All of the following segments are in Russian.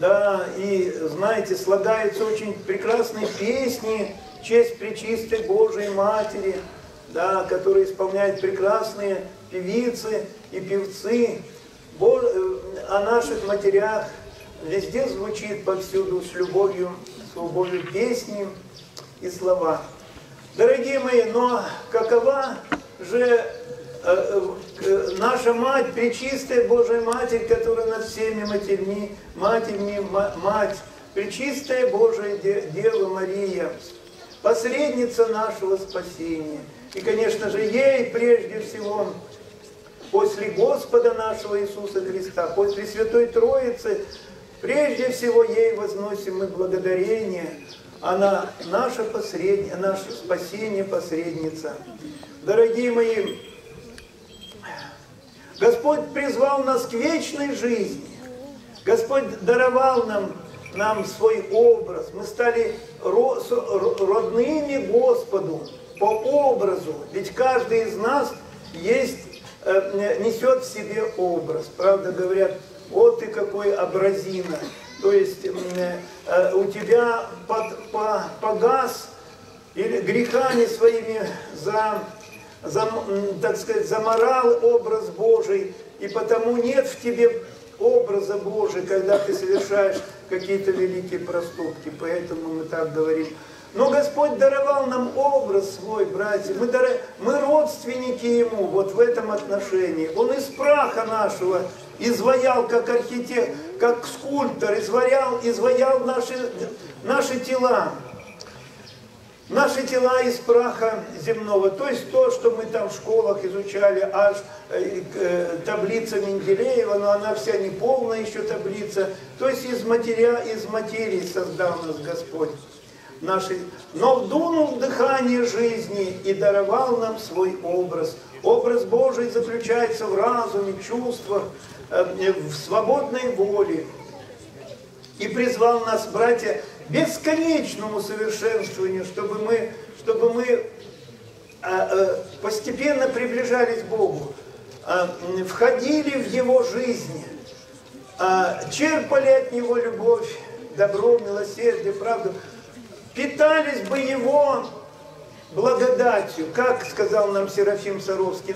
да, и, знаете, слагаются очень прекрасные песни в честь Пречистой Божией Матери, да, которые исполняют прекрасные певицы и певцы. Бо, э, о наших матерях везде звучит повсюду с любовью, с любовью песни и слова. Дорогие мои, но какова же наша мать, Пречистая Божья Матерь, которая над всеми матерьми, матерьми, мать, Пречистая Божия Дева Мария, посредница нашего спасения. И, конечно же, ей прежде всего, после Господа нашего Иисуса Христа, после Святой Троицы, прежде всего ей возносим мы благодарение. Она наша посредница, наше спасение, посредница. Дорогие мои, Господь призвал нас к вечной жизни. Господь даровал нам, нам свой образ. Мы стали родными Господу по образу. Ведь каждый из нас есть, э, несет в себе образ. Правда, говорят, вот ты какой образина. То есть э, у тебя под, по, погас или грехами своими за так сказать, заморал образ Божий, и потому нет в тебе образа Божия, когда ты совершаешь какие-то великие проступки. Поэтому мы так говорим. Но Господь даровал нам образ свой, братья. Мы, дар... мы родственники Ему вот в этом отношении. Он из праха нашего изваял, как архитектор, как скульптор, изваял, изваял наши, наши тела наши тела из праха земного, то есть то, что мы там в школах изучали, аж э, э, таблица Менделеева, но она вся не полная еще таблица, то есть из, материя, из материи создал нас Господь. Наши, но вдунул дыхание жизни и даровал нам свой образ. Образ Божий заключается в разуме, чувствах, э, в свободной воле. И призвал нас, братья, бесконечному совершенствованию, чтобы мы, чтобы мы а, а, постепенно приближались к Богу, а, входили в Его жизнь, черпали от Него любовь, добро, милосердие, правду, питались бы Его благодатью, как сказал нам Серафим Саровский,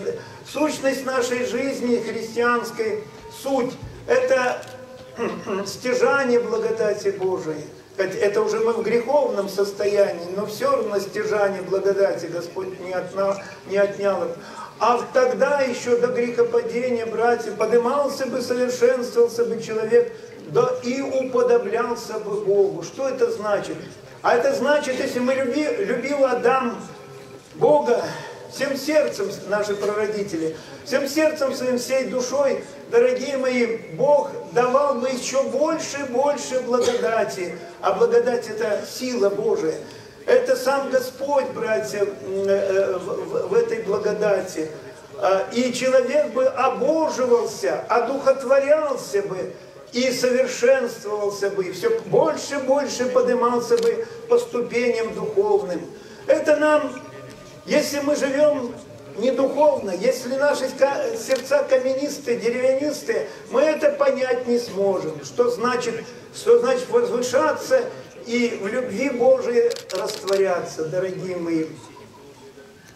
сущность нашей жизни христианской, суть, это стяжание благодати Божией – это уже мы в греховном состоянии, но все равно стяжание благодати Господь не, отнял, не отнял. А тогда еще до грехопадения, братья, поднимался бы, совершенствовался бы человек, да и уподоблялся бы Богу. Что это значит? А это значит, если мы люби, любил Адам Бога, всем сердцем наши прародители, всем сердцем своим, всей душой, дорогие мои, Бог давал бы еще больше и больше благодати. А благодать это сила Божия. Это сам Господь, братья, э, э, в этой благодати. А, и человек бы обоживался, одухотворялся бы, и совершенствовался бы, и все больше и больше поднимался бы по ступеням духовным. Это нам если мы живем не духовно, если наши сердца каменистые, деревянистые, мы это понять не сможем. Что значит, что значит возвышаться и в любви Божией растворяться, дорогие мои.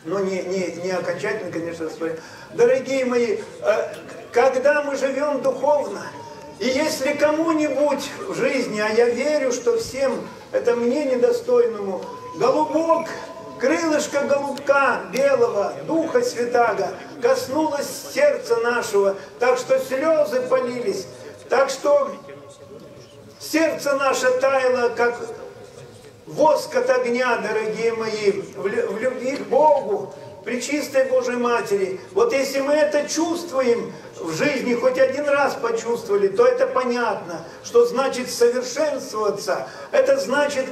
Но не, не, не окончательно, конечно, растворяться. Дорогие мои, э, когда мы живем духовно, и если кому-нибудь в жизни, а я верю, что всем, это мне недостойному, голубок крылышко голубка белого, Духа Святаго, коснулось сердца нашего, так что слезы полились, так что сердце наше таяло, как воск от огня, дорогие мои, в любви к Богу, при чистой Божьей Матери. Вот если мы это чувствуем в жизни, хоть один раз почувствовали, то это понятно, что значит совершенствоваться. Это значит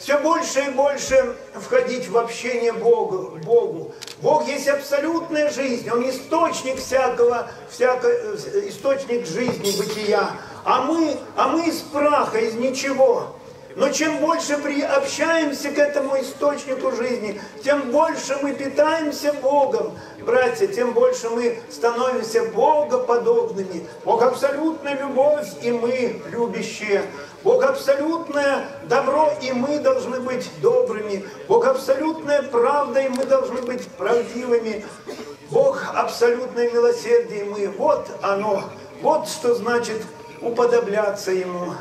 все больше и больше входить в общение Богу. Богу. Бог есть абсолютная жизнь, Он источник всякого, всякого, источник жизни, бытия. А мы, а мы из праха, из ничего. Но чем больше приобщаемся к этому источнику жизни, тем больше мы питаемся Богом. Братья, тем больше мы становимся Богоподобными. Бог абсолютная любовь, и мы любящие. Бог абсолютное добро, и мы должны быть добрыми. Бог абсолютная правда, и мы должны быть правдивыми. Бог абсолютное милосердие, и мы. Вот оно. Вот что значит уподобляться Ему.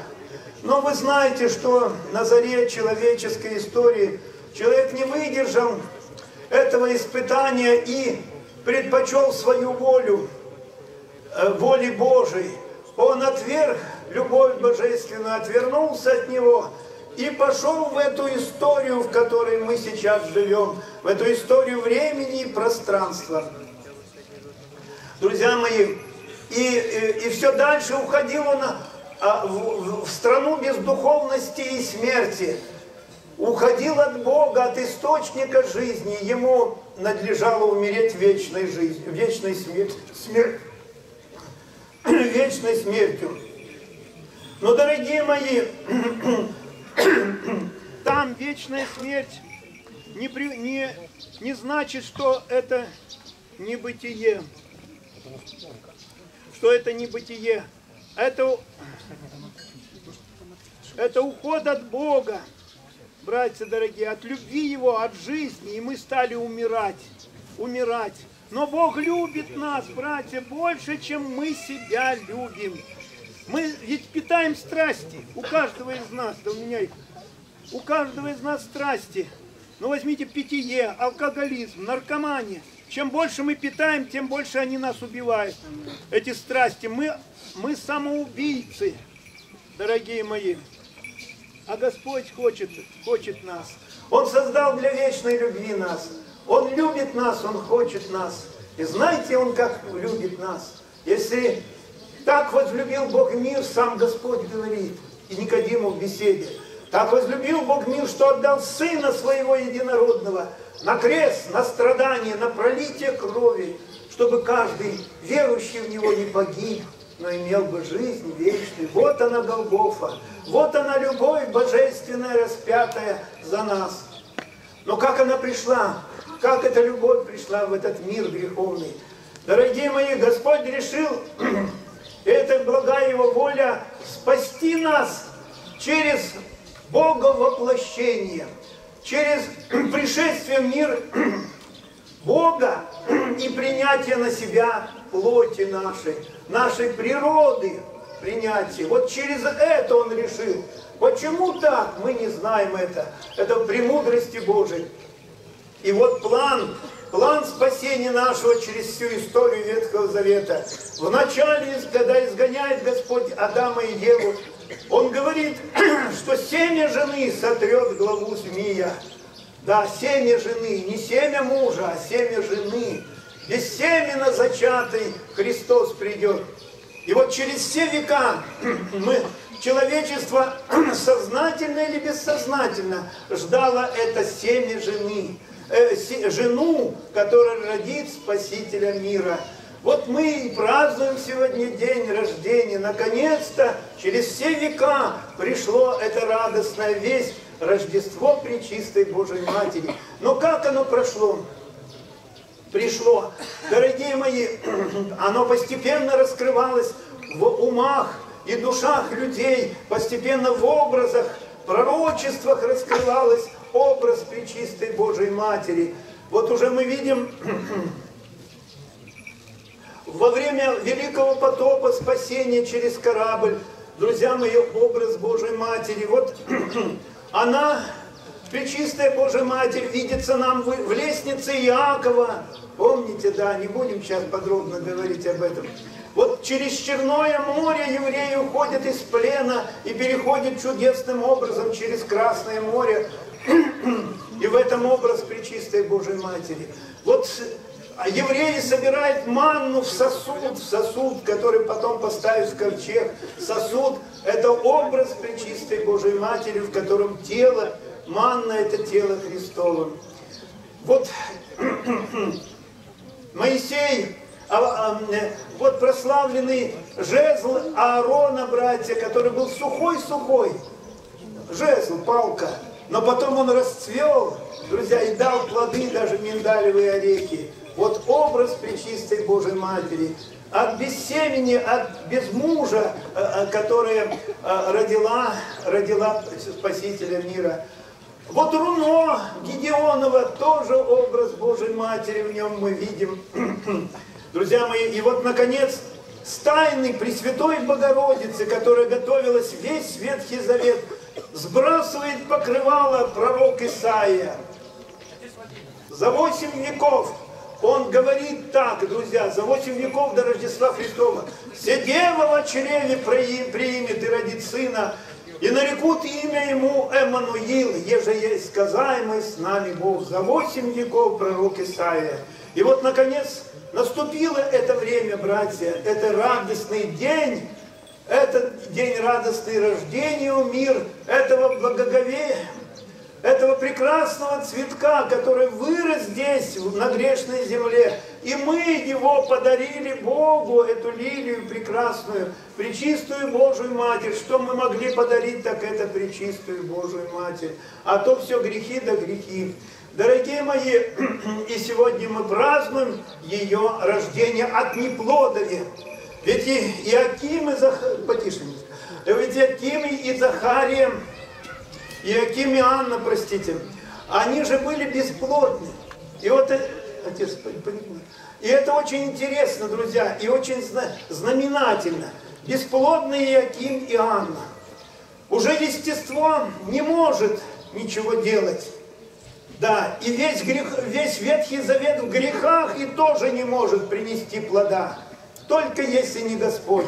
Но вы знаете, что на заре человеческой истории человек не выдержал этого испытания и предпочел свою волю, э, воли Божией. Он отверг любовь божественную, отвернулся от него и пошел в эту историю, в которой мы сейчас живем, в эту историю времени и пространства. Друзья мои, и, и, и все дальше уходил он а, в, в страну бездуховности и смерти. Уходил от Бога, от источника жизни. Ему надлежало умереть вечной жизнью, вечной смертью. Смер... вечной смертью. Но, дорогие мои, там вечная смерть не, при, не, не значит, что это не бытие. Что это не бытие. Это это уход от Бога, братья дорогие, от любви Его, от жизни, и мы стали умирать, умирать. Но Бог любит нас, братья, больше, чем мы себя любим. Мы ведь питаем страсти, у каждого из нас, да у меня их, у каждого из нас страсти. Ну, возьмите питье, алкоголизм, наркомания. Чем больше мы питаем, тем больше они нас убивают. Эти страсти. Мы, мы самоубийцы, дорогие мои. А Господь хочет, хочет нас. Он создал для вечной любви нас. Он любит нас, Он хочет нас. И знаете, Он как любит нас. Если так возлюбил Бог мир, сам Господь говорит, и Никодиму в беседе, так возлюбил Бог мир, что отдал Сына Своего Единородного на крест, на страдание, на пролитие крови, чтобы каждый верующий в Него не погиб, но имел бы жизнь вечную. Вот она Голгофа, вот она любовь божественная, распятая за нас. Но как она пришла? Как эта любовь пришла в этот мир греховный? Дорогие мои, Господь решил, это благая Его воля, спасти нас через Бога воплощение, через пришествие в мир Бога и принятие на себя плоти нашей, нашей природы принятие. Вот через это он решил. Почему так? Мы не знаем это. Это премудрости Божией. И вот план, план спасения нашего через всю историю Ветхого Завета. Вначале, когда изгоняет Господь Адама и Еву, он говорит, что семя жены сотрет главу змея. Да, семя жены, не семя мужа, а семя жены. Без семена зачатый Христос придет. И вот через все века мы, человечество сознательно или бессознательно ждало это семя жены, э, жену, которая родит Спасителя мира. Вот мы и празднуем сегодня день рождения. Наконец-то, через все века пришло это радостная весть, Рождество Пречистой Божьей Матери. Но как оно прошло? пришло. Дорогие мои, оно постепенно раскрывалось в умах и душах людей, постепенно в образах, пророчествах раскрывалось образ Пречистой Божией Матери. Вот уже мы видим во время Великого потопа спасения через корабль, друзья мои, образ Божьей Матери. Вот она Пречистая Божья Матерь видится нам в лестнице Иакова. Помните, да, не будем сейчас подробно говорить об этом. Вот через Черное море евреи уходят из плена и переходят чудесным образом через Красное море. И в этом образ Пречистой Божьей Матери. Вот евреи собирают манну в сосуд, в сосуд, который потом поставят в ковчег. Сосуд – это образ Пречистой Божьей Матери, в котором тело манна – это тело Христово. Вот Моисей, а, а, вот прославленный жезл Аарона, братья, который был сухой-сухой, жезл, палка. Но потом он расцвел, друзья, и дал плоды, даже миндалевые орехи. Вот образ Пречистой Божьей Матери. От бессемени, от без мужа, э, э, которая э, родила, родила Спасителя мира. Вот руно Гедеонова, тоже образ Божьей Матери в нем мы видим. Друзья мои, и вот, наконец, с тайны Пресвятой Богородицы, которая готовилась весь Ветхий Завет, сбрасывает покрывало пророк Исаия. За восемь веков он говорит так, друзья, за восемь веков до Рождества Христова. «Все дева в чреве примет и родит сына, и нарекут имя ему Эммануил, еже есть сказаемый с нами Бог». За восемь веков пророк Исаия. И вот, наконец, наступило это время, братья, это радостный день, этот день радостный рождения у мир, этого благоговения, этого прекрасного цветка, который вырос здесь, на грешной земле. И мы его подарили Богу, эту лилию прекрасную, пречистую Божию Матерь. Что мы могли подарить, так это пречистую Божию Матерь. А то все грехи да грехи. Дорогие мои, и сегодня мы празднуем ее рождение от неплодови. Ведь и Иаким и Захар... Потише, ведь Иаким и Захария Иаким и Анна, простите, они же были бесплодны. И вот, э, отец, и это очень интересно, друзья, и очень знаменательно. Бесплодные Иаким и Анна. Уже естество не может ничего делать. Да, и весь, грех, весь Ветхий Завет в грехах и тоже не может принести плода. Только если не Господь.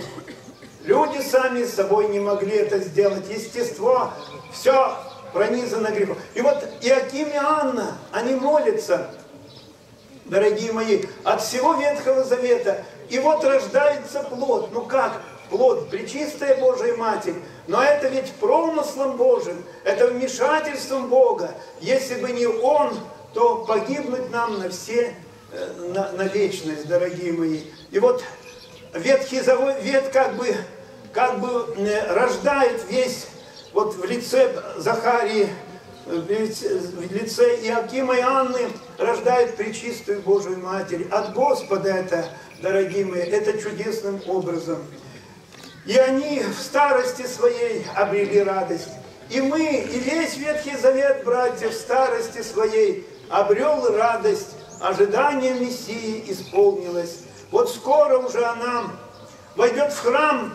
Люди сами с собой не могли это сделать. Естество все пронизано грехом. И вот Иаким и Анна, они молятся, дорогие мои, от всего Ветхого Завета. И вот рождается плод. Ну как? Плод, пречистая Божия Матерь. Но это ведь промыслом Божьим, это вмешательством Бога. Если бы не Он, то погибнуть нам на все, э, на, на вечность, дорогие мои. И вот Ветхий Завет как бы, как бы э, рождает весь вот в лице Захарии, в лице Иакима и Анны рождает Пречистую Божию Матерь. От Господа это, дорогие мои, это чудесным образом. И они в старости своей обрели радость. И мы, и весь Ветхий Завет, братья, в старости своей обрел радость. Ожидание Мессии исполнилось. Вот скоро уже она войдет в храм.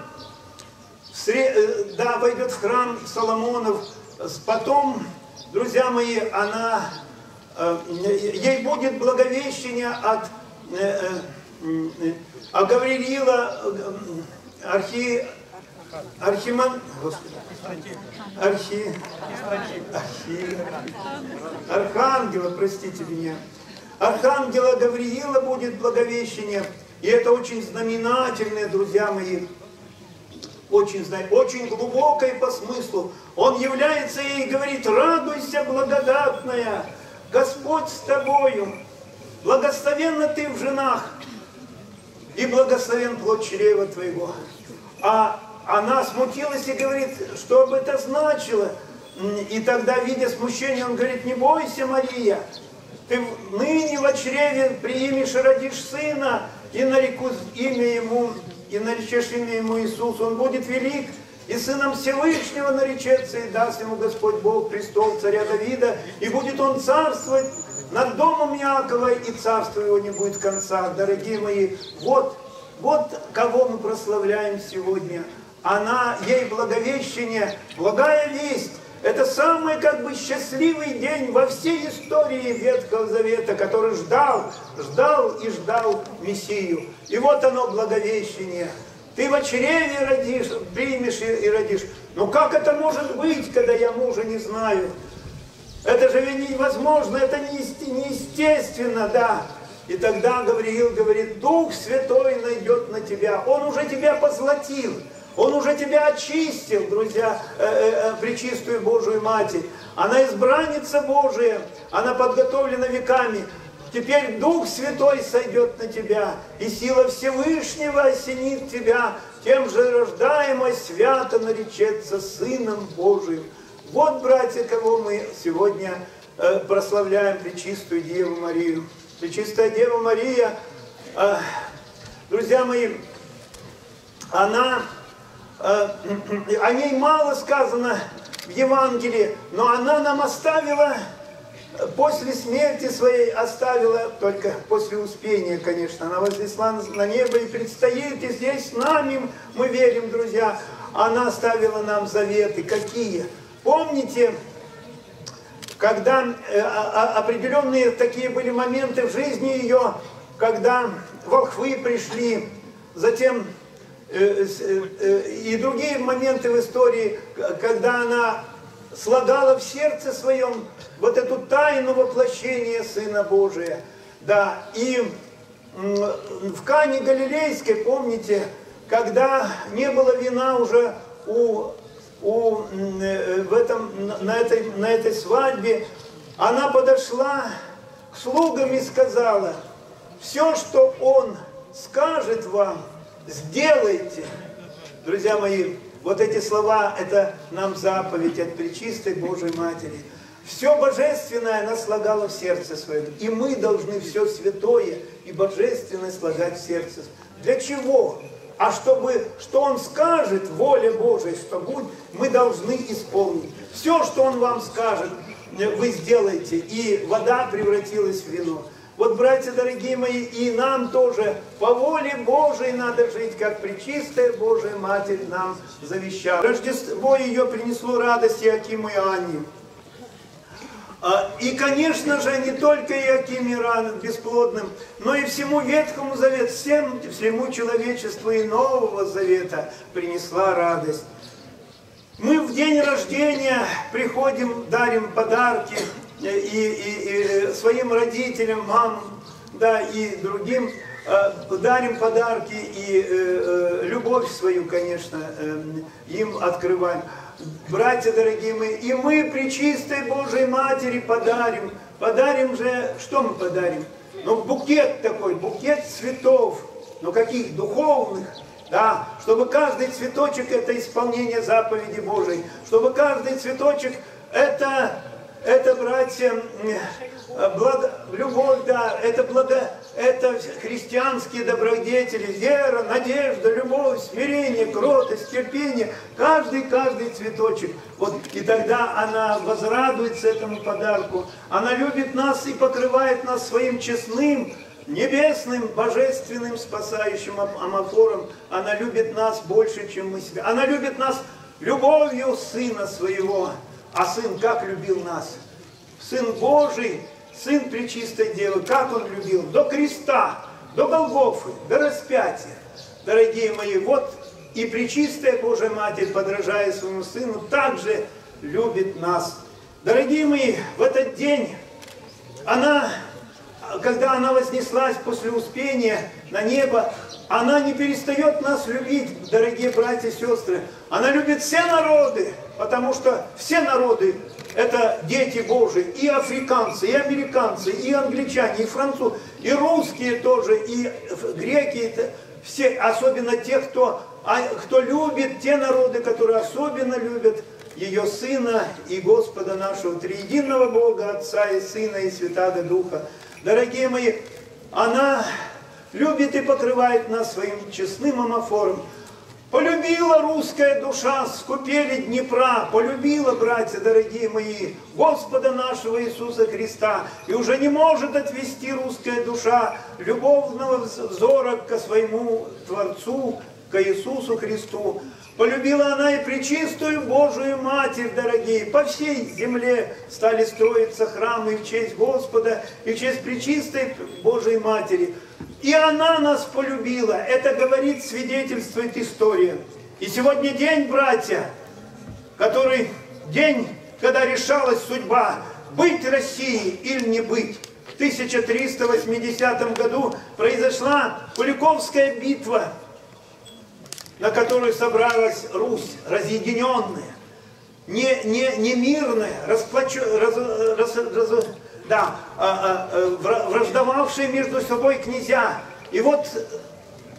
Э, да, войдет в храм Соломонов, потом, друзья мои, она, э, ей будет благовещение от э, а Гавриила, архи, архиман, Господи, архи, архи, архангела, простите меня, архангела Гавриила будет благовещение, и это очень знаменательное, друзья мои, очень, очень глубокой по смыслу. Он является ей и говорит, радуйся, благодатная, Господь с тобою, благословенна ты в женах, и благословен плод чрева твоего. А она смутилась и говорит, что бы это значило. И тогда, видя смущение, он говорит, не бойся, Мария, ты ныне в чреве примешь и родишь сына, и нареку имя ему и наречешь имя ему Иисус, он будет велик, и сыном Всевышнего наречется, и даст ему Господь Бог престол царя Давида, и будет он царствовать над домом Якова, и царство его не будет конца. Дорогие мои, вот, вот кого мы прославляем сегодня. Она, ей благовещение, благая весть, это самый как бы счастливый день во всей истории Ветхого Завета, который ждал, ждал и ждал Мессию. И вот оно благовещение. Ты в чреве родишь, примешь и, родишь. Но как это может быть, когда я мужа не знаю? Это же невозможно, это неестественно, да. И тогда Гавриил говорит, Дух Святой найдет на тебя. Он уже тебя позлатил. Он уже тебя очистил, друзья, э, э, э, пречистую Божию Матерь. Она избранница Божия, она подготовлена веками. Теперь Дух Святой сойдет на тебя, и сила Всевышнего осенит тебя, тем же рождаемой свято наречется Сыном Божиим. Вот, братья, кого мы сегодня э, прославляем, Пречистую Деву Марию. Пречистая Дева Мария, э, друзья мои, она, о ней мало сказано в Евангелии, но она нам оставила после смерти своей оставила, только после успения, конечно, она вознесла на небо и предстоит, и здесь с нами, мы верим, друзья, она оставила нам заветы. Какие? Помните, когда э, определенные такие были моменты в жизни ее, когда волхвы пришли, затем э, э, и другие моменты в истории, когда она слагала в сердце своем вот эту тайну воплощения Сына Божия. Да, и в Кане Галилейской, помните, когда не было вина уже у, у, э, в этом, на, этой, на этой свадьбе, она подошла к слугам и сказала, все, что он скажет вам, сделайте. Друзья мои, вот эти слова, это нам заповедь от Пречистой Божьей Матери. Все божественное она слагала в сердце своем. И мы должны все святое и божественное слагать в сердце. Для чего? А чтобы, что Он скажет, воля Божия, что будет, мы должны исполнить. Все, что Он вам скажет, вы сделаете. И вода превратилась в вино. Вот, братья дорогие мои, и нам тоже по воле Божией надо жить, как Пречистая Божия Матерь нам завещала. Рождество ее принесло радость Иакиму и Анне. А, и, конечно же, не только Иакиме бесплодным, но и всему Ветхому Завету, всем, всему человечеству и Нового Завета принесла радость. Мы в день рождения приходим, дарим подарки, и, и, и своим родителям, мамам, да, и другим э, дарим подарки и э, э, любовь свою, конечно, э, им открываем. Братья дорогие мы, и мы при чистой Божьей Матери подарим, подарим же, что мы подарим? Ну, букет такой, букет цветов, но каких? Духовных, да, чтобы каждый цветочек это исполнение заповеди Божьей, чтобы каждый цветочек это это, братья, благо, любовь, да, это благо, это христианские добродетели, вера, надежда, любовь, смирение, кротость, терпение, каждый, каждый цветочек. Вот, и тогда она возрадуется этому подарку. Она любит нас и покрывает нас своим честным, небесным, божественным, спасающим амофором. Она любит нас больше, чем мы себя. Она любит нас любовью Сына Своего. А Сын как любил нас? Сын Божий, Сын Пречистой Девы, как Он любил? До креста, до Голгофы, до распятия. Дорогие мои, вот и Пречистая Божья Матерь, подражая своему Сыну, также любит нас. Дорогие мои, в этот день она, когда она вознеслась после успения на небо, она не перестает нас любить, дорогие братья и сестры. Она любит все народы, потому что все народы – это дети Божии. И африканцы, и американцы, и англичане, и французы, и русские тоже, и греки. Все, особенно те, кто, а, кто любит, те народы, которые особенно любят ее Сына и Господа нашего, Триединого Бога, Отца и Сына и Святаго Духа. Дорогие мои, она любит и покрывает нас своим честным амофором. Полюбила русская душа скупели Днепра, полюбила, братья дорогие мои, Господа нашего Иисуса Христа, и уже не может отвести русская душа любовного взора к своему Творцу, к Иисусу Христу. Полюбила она и пречистую Божию Матерь, дорогие. По всей земле стали строиться храмы в честь Господа и в честь пречистой Божией Матери. И она нас полюбила. Это говорит, свидетельствует история. И сегодня день, братья, который день, когда решалась судьба, быть Россией или не быть. В 1380 году произошла Куликовская битва, на которую собралась Русь, разъединенная, не, не, не мирная, расплачу, раз, раз, раз, да, а, а, враждовавшие между собой князья. И вот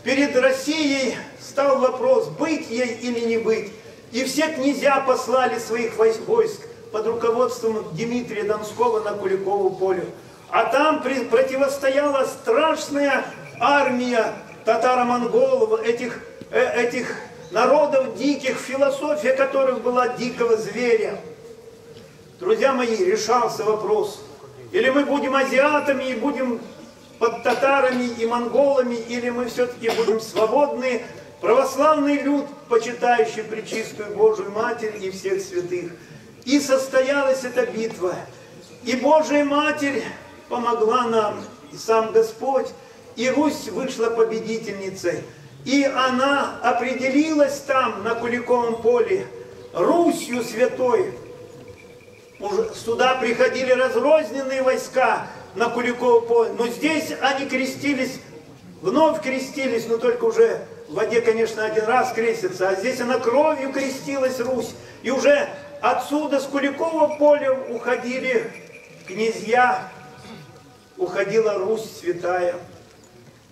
перед Россией стал вопрос, быть ей или не быть. И все князья послали своих войск под руководством Дмитрия Донского на Куликову поле. А там противостояла страшная армия татаро-монголов, этих, э, этих народов диких, философия которых была дикого зверя. Друзья мои, решался вопрос, или мы будем азиатами и будем под татарами и монголами, или мы все-таки будем свободные, православный люд, почитающий Пречистую Божию Матерь и всех святых. И состоялась эта битва. И Божия Матерь помогла нам, и сам Господь, и Русь вышла победительницей. И она определилась там, на Куликовом поле, Русью святой. Сюда приходили разрозненные войска на Куликово поле, но здесь они крестились, вновь крестились, но только уже в воде, конечно, один раз крестится, а здесь она кровью крестилась, Русь. И уже отсюда, с Куликового поля, уходили князья, уходила Русь святая.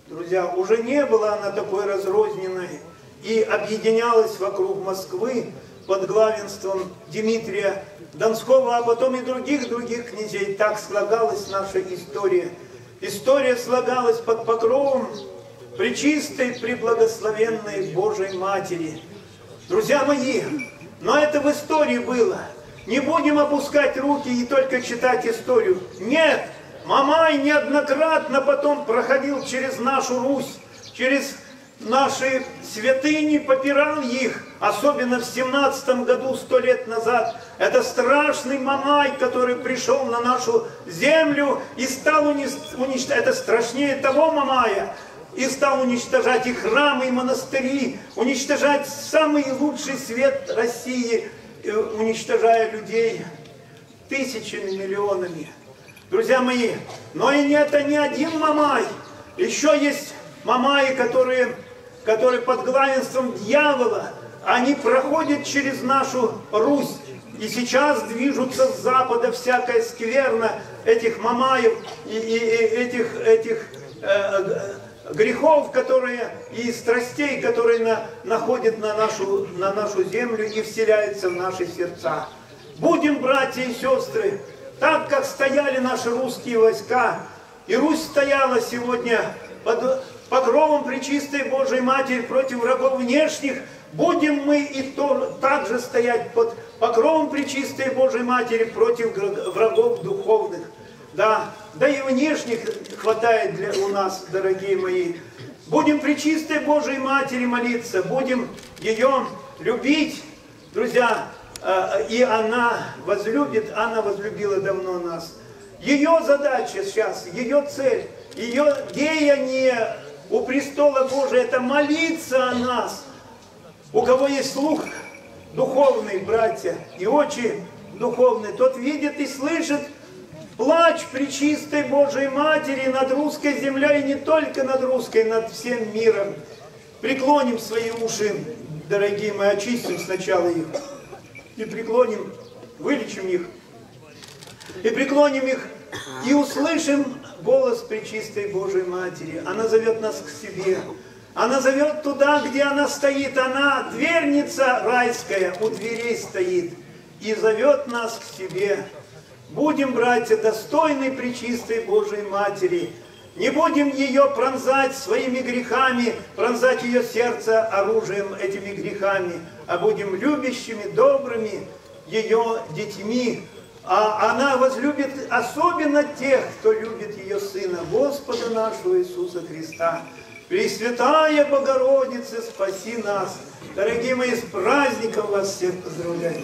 Друзья, уже не была она такой разрозненной. И объединялась вокруг Москвы под главенством Дмитрия Донского, а потом и других-других князей. Так слагалась наша история. История слагалась под покровом Пречистой, Преблагословенной Божьей Матери. Друзья мои, но это в истории было. Не будем опускать руки и только читать историю. Нет, Мамай неоднократно потом проходил через нашу Русь, через наши святыни, попирал их, особенно в 17 году, сто лет назад. Это страшный Мамай, который пришел на нашу землю и стал уничтожать, это страшнее того Мамая, и стал уничтожать и храмы, и монастыри, уничтожать самый лучший свет России, э, уничтожая людей тысячами, миллионами. Друзья мои, но и это не один Мамай. Еще есть Мамаи, которые, которые под главенством дьявола, они проходят через нашу Русь. И сейчас движутся с запада всякая скверна этих Мамаев и, и, и этих, этих э, грехов, которые и страстей, которые на, находят на нашу, на нашу землю и вселяются в наши сердца. Будем, братья и сестры, так как стояли наши русские войска, и Русь стояла сегодня под покровом Пречистой Божьей Матери против врагов внешних, будем мы и то, также стоять под покровом Пречистой Божьей Матери против врагов духовных. Да, да и внешних хватает для, у нас, дорогие мои. Будем при чистой Божьей Матери молиться, будем ее любить, друзья, э, и она возлюбит, она возлюбила давно нас. Ее задача сейчас, ее цель, ее деяние у престола Божия, это молиться о нас. У кого есть слух духовный, братья, и очи духовные, тот видит и слышит Плач при чистой Божьей Матери над русской землей, и не только над русской, над всем миром. Преклоним свои уши, дорогие мои, очистим сначала их. И преклоним, вылечим их. И преклоним их, и услышим голос Пречистой Божьей Матери. Она зовет нас к себе. Она зовет туда, где она стоит. Она, дверница райская, у дверей стоит. И зовет нас к себе. Будем, братья, достойны Пречистой Божией Матери. Не будем ее пронзать своими грехами, пронзать ее сердце оружием этими грехами, а будем любящими, добрыми ее детьми. А она возлюбит особенно тех, кто любит ее Сына, Господа нашего Иисуса Христа. Пресвятая Богородица, спаси нас! Дорогие мои, с праздником вас всех поздравляю!